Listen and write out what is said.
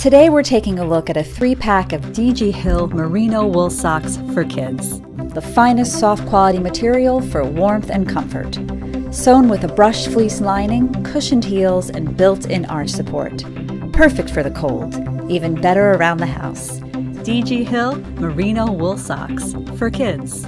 Today we're taking a look at a three pack of DG Hill merino wool socks for kids. The finest soft quality material for warmth and comfort. Sewn with a brushed fleece lining, cushioned heels, and built in arch support. Perfect for the cold, even better around the house. DG Hill merino wool socks for kids.